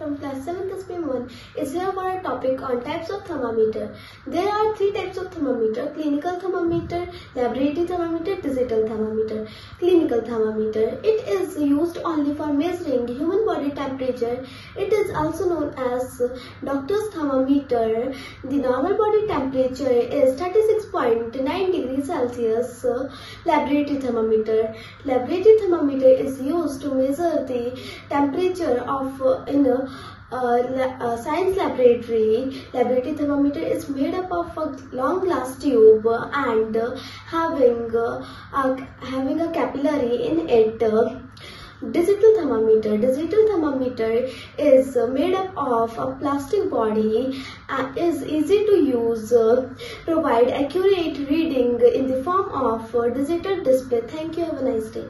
from class 7th SPM1 is here for a topic on types of thermometer. There are three types of thermometer, clinical thermometer, laboratory thermometer, digital thermometer. Clinical thermometer. It is used only for measuring human body temperature. It is also known as doctor's thermometer. The normal body temperature is 36.9 degrees Celsius. Laboratory thermometer. Laboratory thermometer is used to measure the temperature of uh, in a uh, uh, science laboratory laboratory thermometer is made up of a long glass tube and having uh, having a capillary in it digital thermometer. Digital thermometer is made up of a plastic body and is easy to use uh, provide accurate reading in the form of uh, digital display. Thank you. Have a nice day